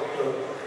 Senhor.